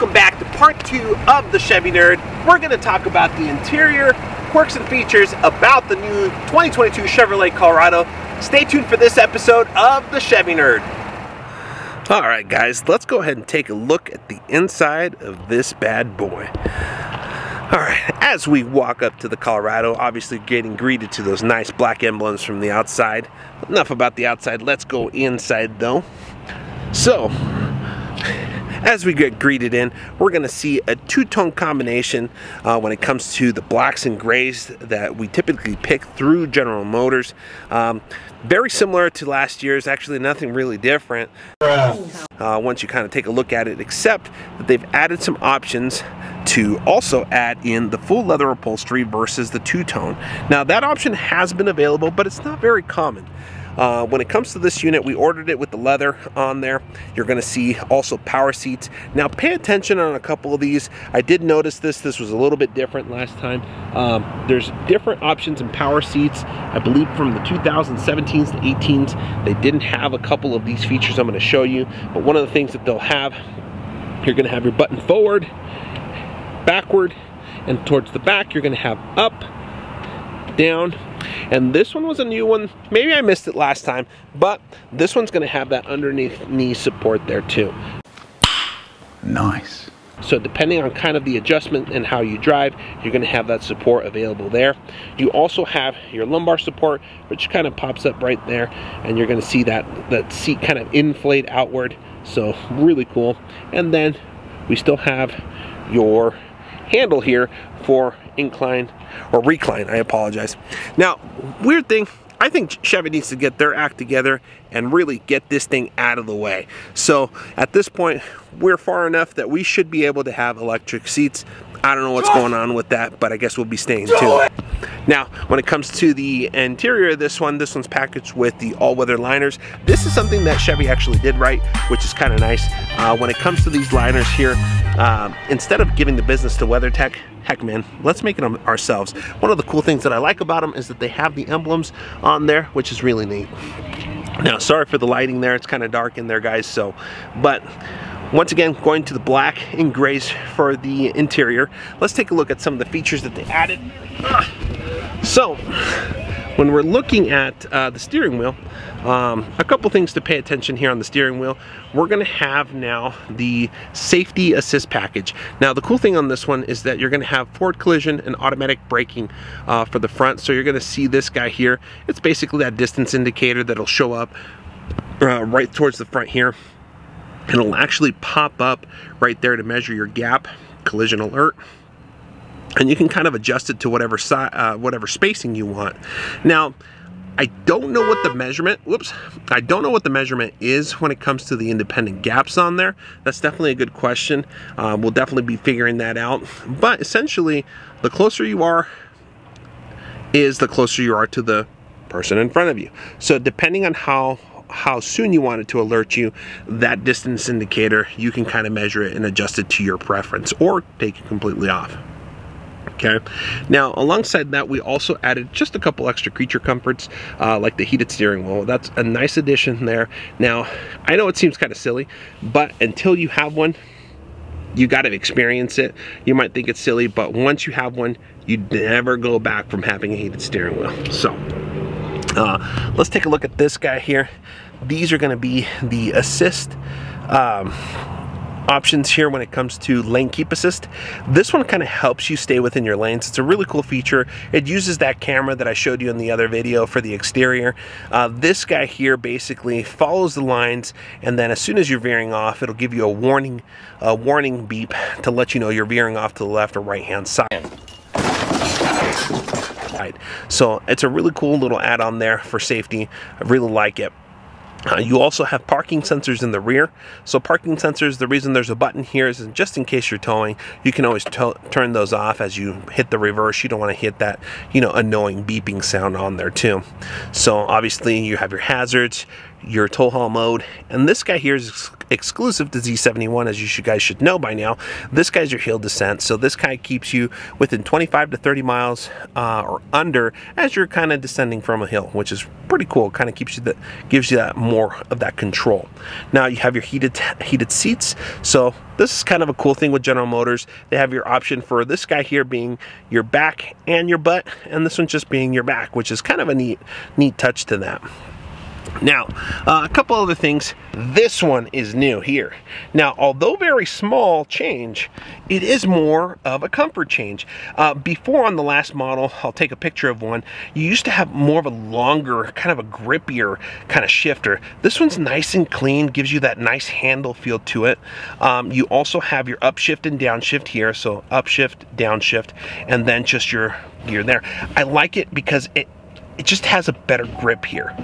welcome back to part two of the Chevy Nerd. We're going to talk about the interior, quirks and features about the new 2022 Chevrolet Colorado. Stay tuned for this episode of the Chevy Nerd. All right, guys, let's go ahead and take a look at the inside of this bad boy. All right, as we walk up to the Colorado, obviously getting greeted to those nice black emblems from the outside. Enough about the outside, let's go inside though. So, as we get greeted in, we're going to see a two-tone combination uh, when it comes to the blacks and grays that we typically pick through General Motors. Um, very similar to last year's, actually nothing really different uh, once you kind of take a look at it, except that they've added some options to also add in the full leather upholstery versus the two-tone. Now that option has been available, but it's not very common. Uh, when it comes to this unit, we ordered it with the leather on there. You're going to see also power seats. Now pay attention on a couple of these. I did notice this. This was a little bit different last time. Um, there's different options in power seats. I believe from the 2017s to 18s, they didn't have a couple of these features I'm going to show you. But one of the things that they'll have, you're going to have your button forward, backward, and towards the back, you're going to have up, down, and this one was a new one. Maybe I missed it last time, but this one's gonna have that underneath knee support there too. Nice. So depending on kind of the adjustment and how you drive, you're gonna have that support available there. You also have your lumbar support, which kind of pops up right there, and you're gonna see that, that seat kind of inflate outward. So really cool. And then we still have your handle here for incline or recline, I apologize. Now, weird thing, I think Chevy needs to get their act together and really get this thing out of the way. So at this point, we're far enough that we should be able to have electric seats. I don't know what's going on with that, but I guess we'll be staying tuned. Now, when it comes to the interior of this one, this one's packaged with the all-weather liners. This is something that Chevy actually did right, which is kind of nice. Uh, when it comes to these liners here, uh, instead of giving the business to WeatherTech, heck man, let's make it ourselves. One of the cool things that I like about them is that they have the emblems on there, which is really neat. Now, sorry for the lighting there. It's kind of dark in there, guys, so, but once again, going to the black and grays for the interior. Let's take a look at some of the features that they added. So, when we're looking at uh, the steering wheel, um, a couple things to pay attention here on the steering wheel. We're gonna have now the safety assist package. Now the cool thing on this one is that you're gonna have forward collision and automatic braking uh, for the front. So you're gonna see this guy here. It's basically that distance indicator that'll show up uh, right towards the front here it'll actually pop up right there to measure your gap collision alert and you can kind of adjust it to whatever uh, whatever spacing you want now I don't know what the measurement, whoops, I don't know what the measurement is when it comes to the independent gaps on there. That's definitely a good question. Uh, we'll definitely be figuring that out. But essentially, the closer you are is the closer you are to the person in front of you. So depending on how how soon you want it to alert you, that distance indicator, you can kind of measure it and adjust it to your preference or take it completely off. Okay, now alongside that, we also added just a couple extra creature comforts, uh, like the heated steering wheel. That's a nice addition there. Now, I know it seems kind of silly, but until you have one, you got to experience it. You might think it's silly, but once you have one, you never go back from having a heated steering wheel. So, uh, let's take a look at this guy here. These are going to be the assist um, options here when it comes to lane keep assist. This one kind of helps you stay within your lanes. It's a really cool feature. It uses that camera that I showed you in the other video for the exterior. Uh, this guy here basically follows the lines and then as soon as you're veering off, it'll give you a warning, a warning beep to let you know you're veering off to the left or right hand side. So it's a really cool little add-on there for safety. I really like it. Uh, you also have parking sensors in the rear. So parking sensors, the reason there's a button here is just in case you're towing, you can always turn those off as you hit the reverse. You don't want to hit that, you know, annoying beeping sound on there too. So obviously you have your hazards, your tow haul mode, and this guy here is exclusive to Z71, as you should, guys should know by now. This guy's your hill descent, so this guy keeps you within 25 to 30 miles uh, or under as you're kind of descending from a hill, which is pretty cool. Kind of keeps you that, gives you that more of that control. Now you have your heated heated seats, so this is kind of a cool thing with General Motors. They have your option for this guy here being your back and your butt, and this one just being your back, which is kind of a neat, neat touch to that. Now, uh, a couple other things. This one is new here. Now, although very small change, it is more of a comfort change. Uh, before on the last model, I'll take a picture of one, you used to have more of a longer, kind of a grippier kind of shifter. This one's nice and clean, gives you that nice handle feel to it. Um, you also have your upshift and downshift here, so upshift, downshift, and then just your gear there. I like it because it, it just has a better grip here.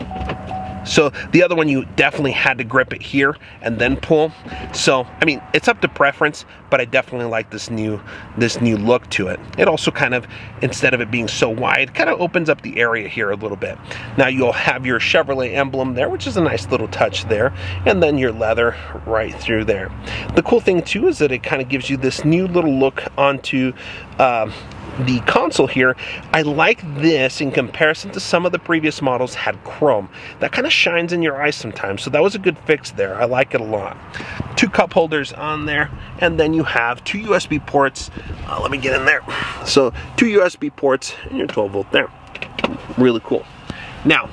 So the other one, you definitely had to grip it here and then pull. So, I mean, it's up to preference, but I definitely like this new, this new look to it. It also kind of, instead of it being so wide, kind of opens up the area here a little bit. Now you'll have your Chevrolet emblem there, which is a nice little touch there, and then your leather right through there. The cool thing too is that it kind of gives you this new little look onto uh, the console here, I like this in comparison to some of the previous models had chrome. That kind of shines in your eyes sometimes, so that was a good fix there. I like it a lot. Two cup holders on there, and then you have two USB ports. Uh, let me get in there. So two USB ports and your 12 volt there. Really cool. Now,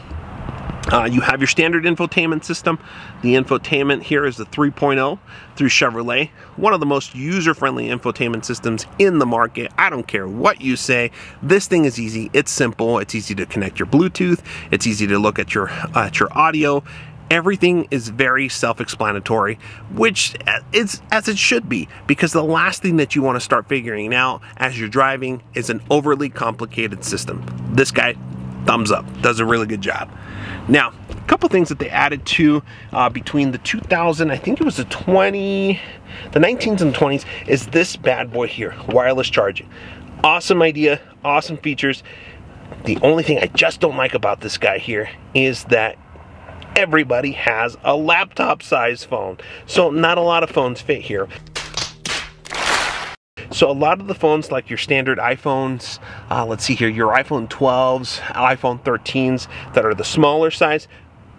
uh, you have your standard infotainment system. The infotainment here is the 3.0 through Chevrolet. One of the most user-friendly infotainment systems in the market. I don't care what you say. This thing is easy. It's simple. It's easy to connect your Bluetooth. It's easy to look at your, uh, at your audio. Everything is very self-explanatory, which is as it should be, because the last thing that you want to start figuring out as you're driving is an overly complicated system. This guy, thumbs up, does a really good job. Now, a couple things that they added to uh, between the 2000, I think it was the 20, the 19s and 20s, is this bad boy here, wireless charging. Awesome idea, awesome features. The only thing I just don't like about this guy here is that everybody has a laptop size phone. So not a lot of phones fit here. So a lot of the phones, like your standard iPhones, uh, let's see here, your iPhone 12s, iPhone 13s that are the smaller size,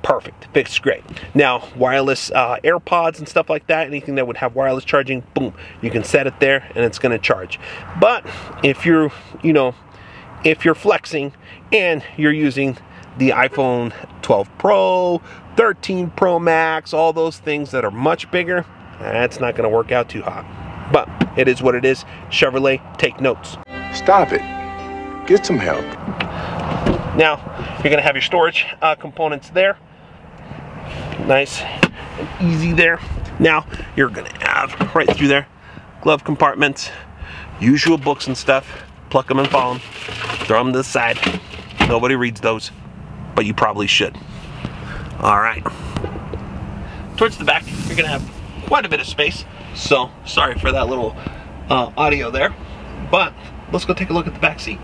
perfect, fits great. Now, wireless uh, AirPods and stuff like that, anything that would have wireless charging, boom, you can set it there and it's gonna charge. But if you're, you know, if you're flexing and you're using the iPhone 12 Pro, 13 Pro Max, all those things that are much bigger, that's not gonna work out too hot. But it is what it is. Chevrolet, take notes. Stop it. Get some help. Now, you're gonna have your storage uh, components there. Nice and easy there. Now, you're gonna have right through there, glove compartments, usual books and stuff. Pluck them and fall them. Throw them to the side. Nobody reads those, but you probably should. All right. Towards the back, you're gonna have quite a bit of space. So, sorry for that little uh, audio there. But, let's go take a look at the back seat.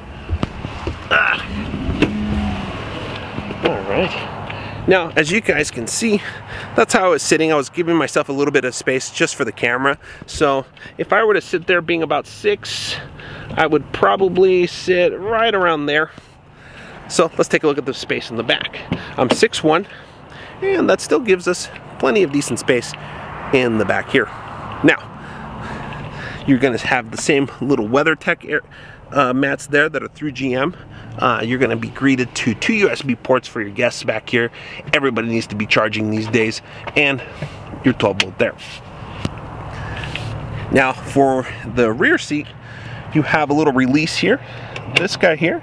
Ah. All right. Now, as you guys can see, that's how I was sitting. I was giving myself a little bit of space just for the camera. So, if I were to sit there being about six, I would probably sit right around there. So, let's take a look at the space in the back. I'm 6'1", and that still gives us plenty of decent space in the back here. Now, you're to have the same little WeatherTech uh, mats there that are through GM. Uh, you're to be greeted to two USB ports for your guests back here. Everybody needs to be charging these days, and your 12 volt there. Now, for the rear seat, you have a little release here. This guy here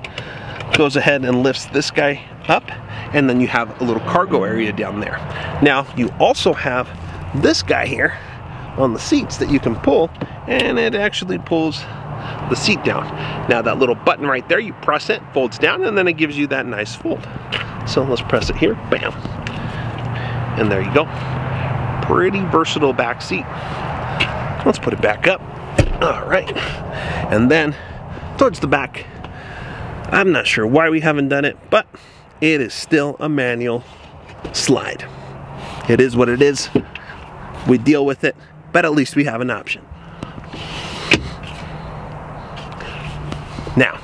goes ahead and lifts this guy up, and then you have a little cargo area down there. Now, you also have this guy here on the seats that you can pull and it actually pulls the seat down. Now that little button right there, you press it, folds down, and then it gives you that nice fold. So let's press it here, bam. And there you go. Pretty versatile back seat. Let's put it back up. All right. And then towards the back, I'm not sure why we haven't done it, but it is still a manual slide. It is what it is we deal with it, but at least we have an option. Now,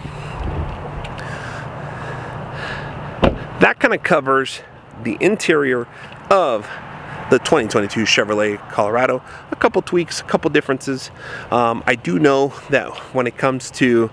that kind of covers the interior of the 2022 Chevrolet Colorado. A couple tweaks, a couple differences. Um, I do know that when it comes to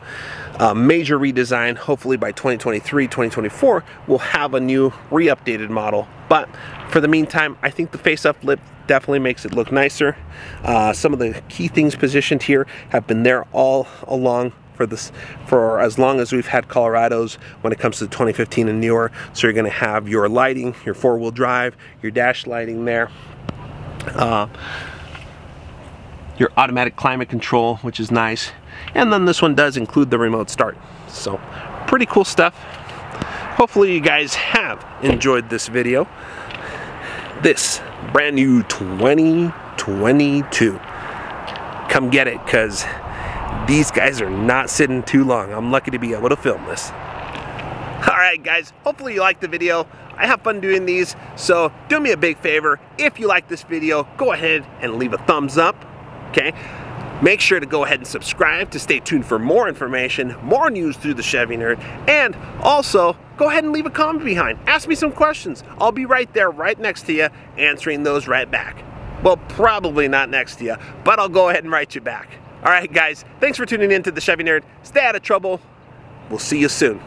uh, major redesign, hopefully by 2023, 2024, we'll have a new re-updated model. But for the meantime, I think the face-up lip definitely makes it look nicer. Uh, some of the key things positioned here have been there all along for this for as long as we've had Colorados when it comes to 2015 and newer. So you're going to have your lighting, your four-wheel drive, your dash lighting there. Uh, your automatic climate control, which is nice. And then this one does include the remote start. So pretty cool stuff. Hopefully you guys have enjoyed this video. This brand new 2022. Come get it because these guys are not sitting too long. I'm lucky to be able to film this. Alright guys, hopefully you liked the video. I have fun doing these, so do me a big favor. If you like this video, go ahead and leave a thumbs up, okay? Make sure to go ahead and subscribe to stay tuned for more information, more news through the Chevy Nerd, and also go ahead and leave a comment behind. Ask me some questions. I'll be right there, right next to you, answering those right back. Well, probably not next to you, but I'll go ahead and write you back. All right, guys, thanks for tuning in to the Chevy Nerd. Stay out of trouble. We'll see you soon.